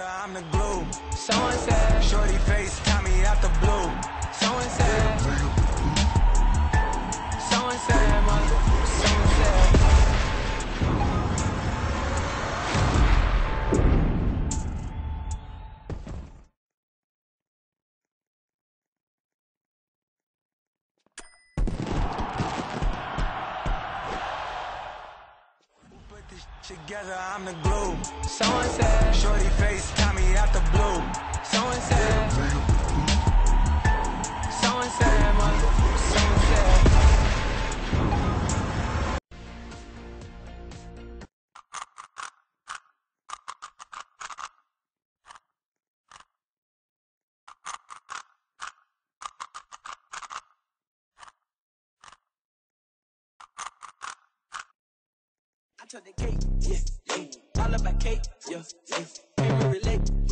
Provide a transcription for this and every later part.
I'm the glue. Someone said, Shorty face, Tommy out the blue. someone said, together, I'm the glue. Someone said, Shorty face, Tommy out the blue. someone said, someone said, mother, someone said. Took the cake, yeah, yeah. All about cake, yeah, yeah. Can relate?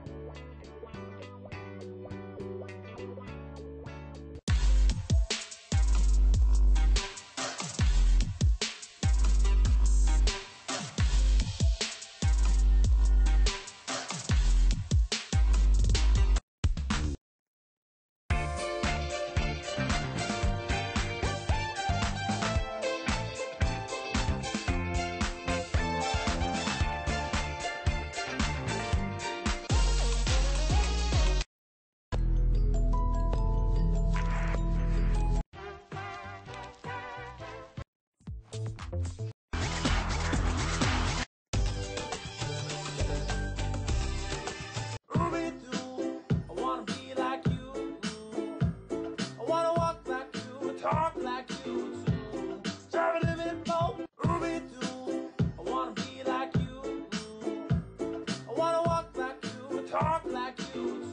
dudes.